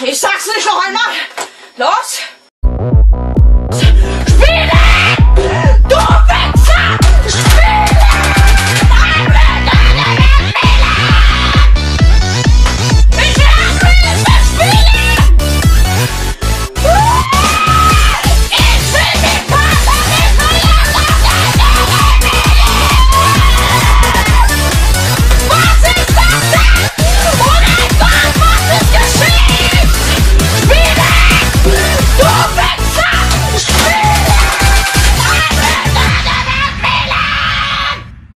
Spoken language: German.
Ich sag's nicht noch einmal.